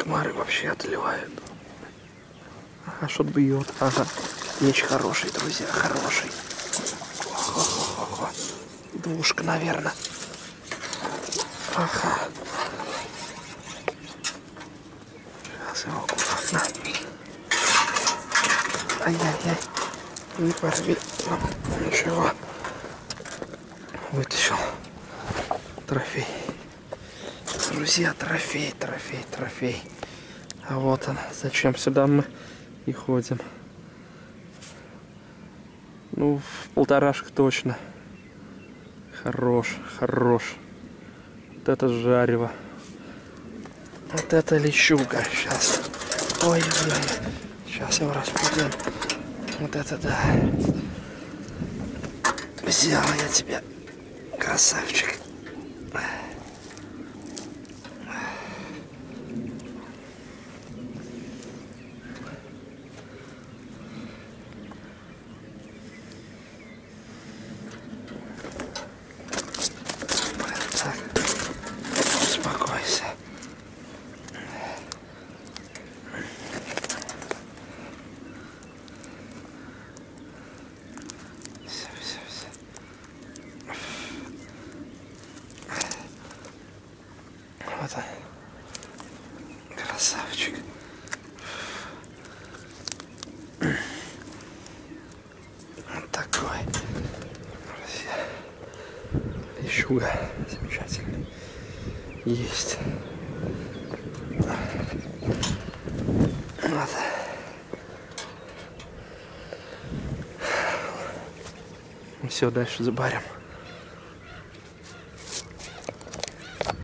Комары вообще отливают. Ага, что-то бьет. Ага. Меч хороший, друзья, хороший. Охо-хо-хо-хо. Двушка, наверное. Ага. Сейчас его аккуратно. Ай-яй-яй. Не порви. Ничего. Вытащил. Трофей. Друзья, трофей, трофей, трофей. А вот он. Зачем сюда мы и ходим. Ну, в полторашка точно. Хорош, хорош. Вот это жарево. Вот это лещуга. Сейчас. Ой-ой-ой. Сейчас его распутаем. Вот это да. Взял я тебя, красавчик. Так, успокойся. Все, все, все. Вот он. Красавчик. Вот такой. Друзья. Ищуга замечательный. Есть. Вот. Все, дальше забарим.